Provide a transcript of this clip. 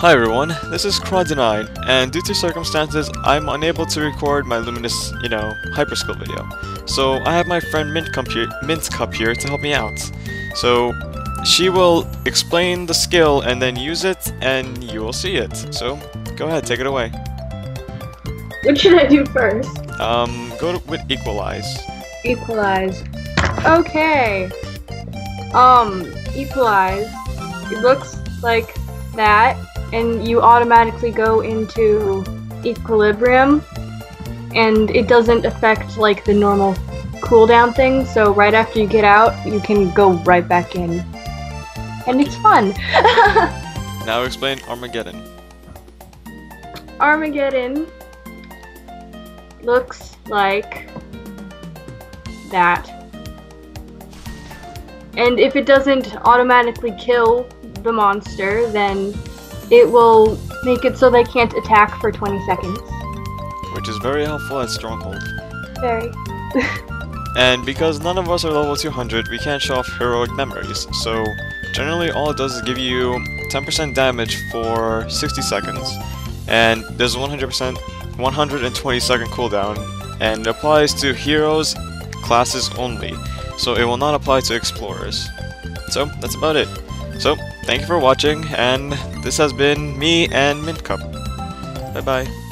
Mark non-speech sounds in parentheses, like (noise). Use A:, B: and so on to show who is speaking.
A: Hi everyone, this is Craw9, and due to circumstances, I'm unable to record my Luminous, you know, Hyperskill video. So I have my friend Mint, Mint Cup here to help me out. So she will explain the skill and then use it, and you will see it. So go ahead, take it away.
B: What should I do first?
A: Um, go to, with Equalize.
B: Equalize. Okay. Um, Equalize. It looks like that, and you automatically go into equilibrium, and it doesn't affect like the normal cooldown thing, so right after you get out, you can go right back in. And it's fun! (laughs)
A: now explain Armageddon.
B: Armageddon looks like that. And if it doesn't automatically kill the monster, then it will make it so they can't attack for 20 seconds.
A: Which is very helpful at Stronghold.
B: Very. (laughs)
A: and because none of us are level 200, we can't show off heroic memories, so generally all it does is give you 10% damage for 60 seconds, and there's a 100% 120 second cooldown, and it applies to heroes classes only, so it will not apply to explorers. So, that's about it. So, thank you for watching, and this has been me and Mint Cup. Bye bye.